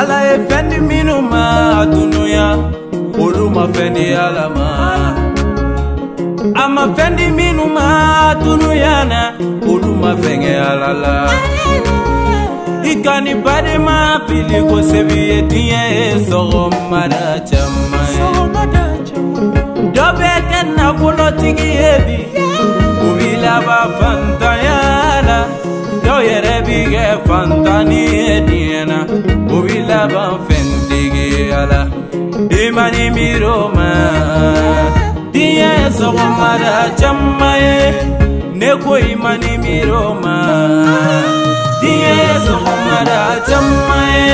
ala ye fɛndi minnu ma a tunuya olu ma fɛndi ala ma a ma fɛndi minnu ma a tunuya na olu ma fɛngɛ ala la i ka ni badema fili kosɛbi ye diɲɛ ye sɔgɔmada caman ye dɔ bɛ kɛ nafolotigi ye bi u b'i laban fanta b'anfɛn degeyala i ma ni miiri o ma diɲɛ sɔgɔmada caman ye ne ko i ma ni miiri o ma diɲɛ sɔgɔmada caman ye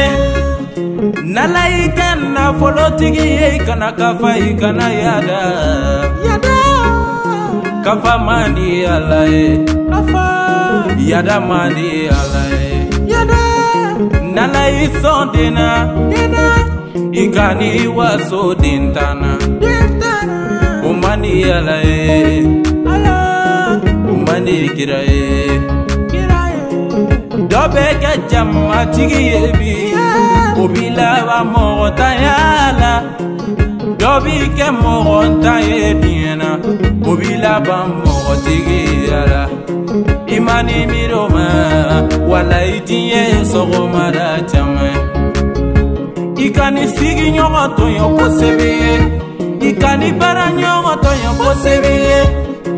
nala i ka nafolotigi ye i kana kafa i kana yada kafa man di ala ye yada man di ala ye nala i sɔn denna i ka ni waso den tanna o man di ala ye o man di kira ye dɔ bɛ kɛ jamatigi ye bi o b'i laban mɔgɔtanya la dɔ b'i kɛ mɔgɔ tan ye diɲɛ na o b'i laban mɔgɔtigi ya la mani miroma walai diɲɛ sɔgɔmara jama i kani sigi ɲɔgɔn tɔɲɔ kosɛbɛ ye i kani baara ɲɔgɔn tɔɲɔ kosɛbɛ ye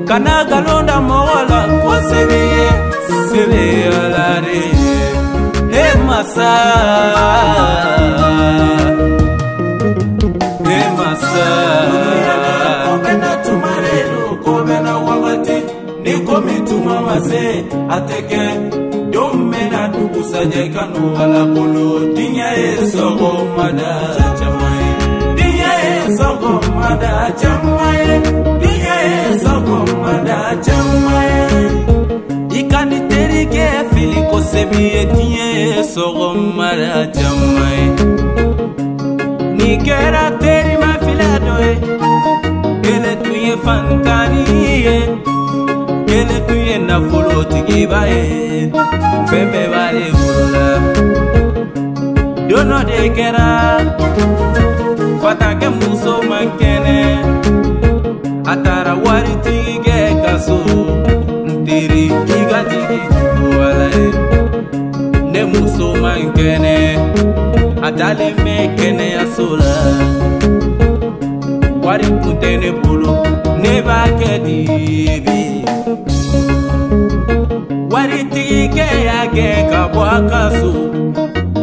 kana galon da mɔgɔ la kosɛbɛ ye sebe alare ye e masa e masa. a tɛ kɛ don bɛna dugusajɛ ka n'o ala bolo diɲɛ ye sɔgɔmada caman ye diɲɛ ye sɔgɔmada caman ye diɲɛ ye sɔgɔmada caman ye i ka ni terikɛ fili kosɛbɛ ye diɲɛ ye sɔgɔmada caman ye nin kɛra terima fila dɔ ye kelen tun ye fantani ye vanotiki vaeni fembe varevula ndonodekera fatake muso makene atara waritiki kekaso ndiri ikatiki kuvalae ne muso makene atali mekene ya sola wari kutene bulu ne vake divi ike ya ga-eka bụ aka so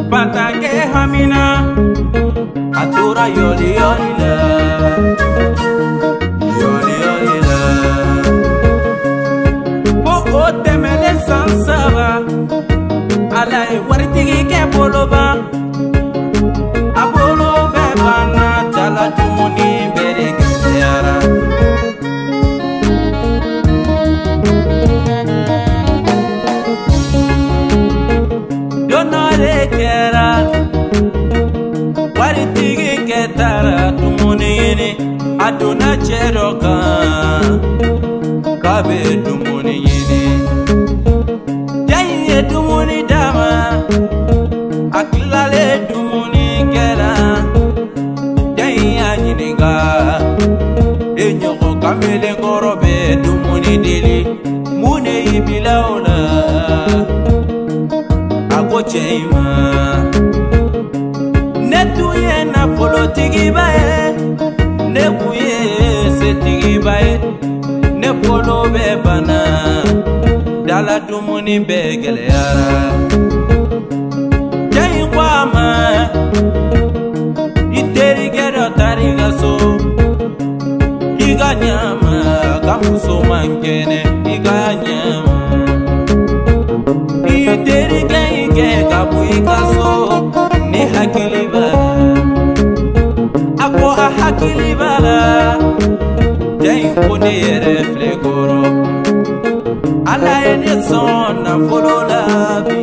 bata ke ha mina atụra yọliyọli donna cɛ dɔ kan k'a bɛ dumuni ɲini den dumuni d'a ma a tilalen dumuni kɛra den in y'a ɲininka e ɲɔgɔn dumuni deli mune de y'i bila o la a ko cɛ in ba ye ne kɔnɔ bɛ bana dala dumuni bɛɛ gɛlɛyara cɛ in ko a ma i terikɛ dɔ taar'i ka so i ka ɲa a ma in ko ne yɛrɛ filɛ kɔrɔ ala ye ne sɔn nafolo la bi